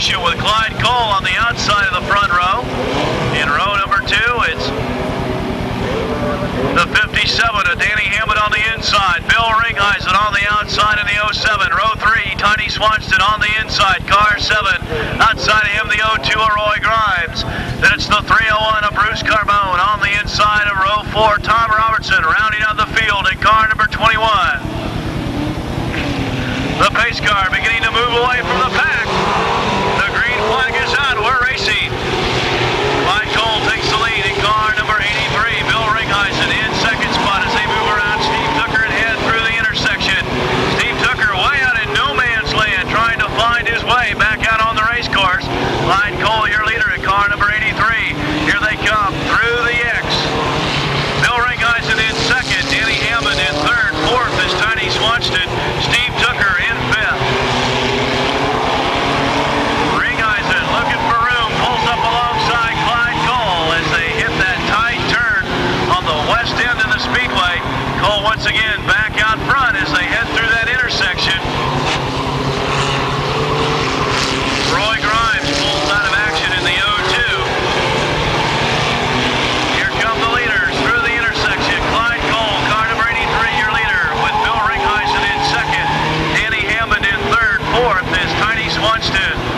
position with Clyde Cole on the outside of the front row. In row number two, it's the 57 of Danny Hammond on the inside. Bill Ringheisen on the outside in the 07. Row 3, Tiny Swanston on the inside. Car 7. Outside of him, the 02 of Roy Grimes. Then it's the 301 of Bruce Carbone on the inside of row 4. Tom Robertson rounding out the field in car number 21. The pace car beginning to move away from the pack. again back out front as they head through that intersection. Roy Grimes pulls out of action in the 0-2. Here come the leaders through the intersection. Clyde Cole, Carter Brady, three, your leader, with Bill Ringheisen in second, Danny Hammond in third, fourth is Tiny Swanston.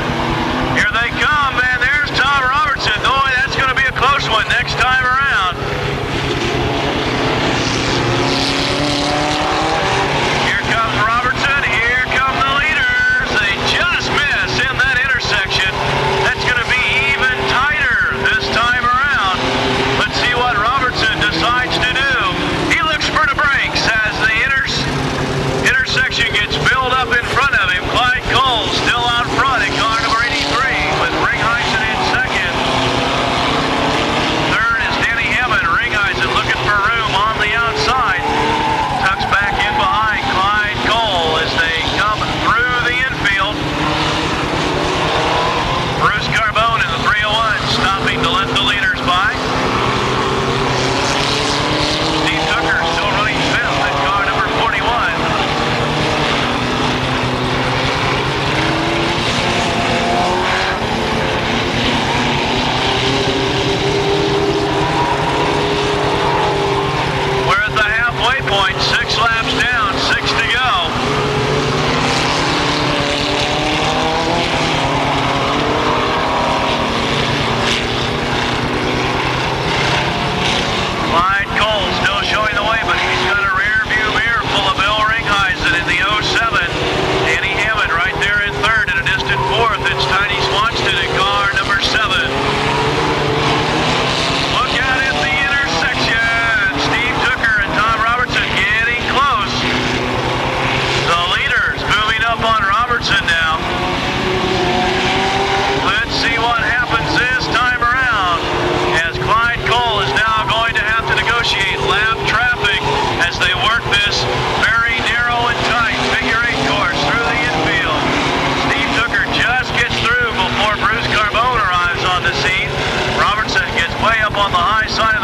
on the high side